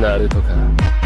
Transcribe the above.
ナルトか。